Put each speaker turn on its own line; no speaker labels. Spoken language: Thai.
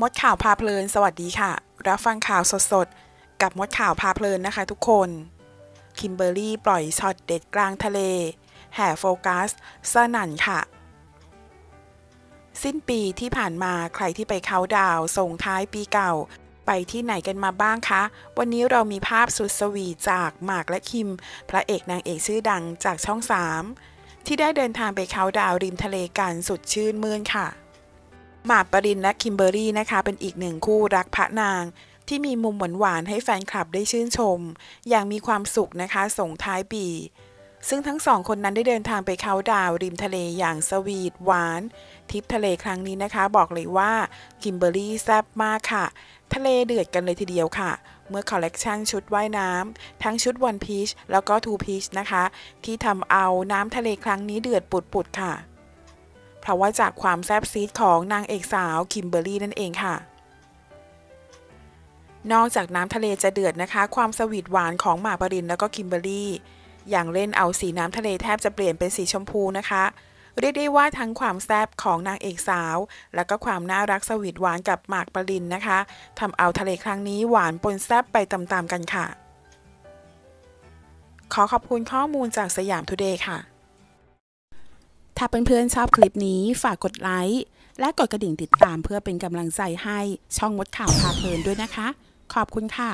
มดข่าวพาเพลิน สวัสดีค่ะ รับฟังข่าวสดๆ กับมดข่าวพาเพลินนะคะทุกคน คิมเบอร์ลี่ปล่อยช็อตเด็ดกลางทะเล แห่โฟกัส สนั่นค่ะ สิ้นปีที่ผ่านมาใครที่ไปเขาดาวส่งท้ายปีเก่า ไปที่ไหนกันมาบ้างคะ วันนี้เรามีภาพสุดสวีทจากหมากและคิม พระเอกนางเอกชื่อดังจากช่อง 3 ที่ได้เดินทางไปเขาดาวริมทะเลกันสุดชื่นมื่นค่ะ หมากปริญและคิมเบอร์ลี่นะคะ เป็นอีกหนึ่งคู่รักพระนาง ที่มีมุมหวานๆให้แฟนคลับได้ชื่นชม อย่างมีความสุขนะคะ ส่งท้ายปี ซึ่งทั้งสองคนนั้นได้เดินทางไปเขาดาวริมทะเลอย่างสวีทหวานทริปทะเลครั้งนี้นะคะ บอกเลยว่าคิมเบอร์ลี่แซ่บมากค่ะ ทะเลเดือดกันเลยทีเดียวค่ะ เมื่อคอลเลกชันชุดว่ายน้ำทั้งชุด one-piece แล้วก็ two-piece นะคะ ที่ทำเอาน้ำทะเลครั้งนี้เดือดปุดๆค่ะ เพราะว่าจากความแซบซี้ดของนางเอกสาวคิมเบอร์ลี่นั่นเองค่ะนอกจากน้ำทะเลจะเดือดนะคะ ความสวีทหวานของหมากปริญแล้วก็คิมเบอร์รี่อย่างเล่นเอาสีน้ำทะเลแทบจะเปลี่ยนเป็นสีชมพูนะคะ เรียกได้ว่าทั้งความแซบของนางเอกสาว แล้วก็ความน่ารักสวีทหวานกับหมากปริญนะคะทำเอาทะเลครั้งนี้หวานปนแซบไปตามๆกันค่ะ ขอขอบคุณข้อมูลจากสยามทูเดย์ค่ะ ถ้าเพื่อนๆชอบคลิปนี้ฝากกดไลค์และกดกระดิ่งติดตามเพื่อเป็นกำลังใจให้ช่องมดข่าวพาเพลินด้วยนะคะ ขอบคุณค่ะ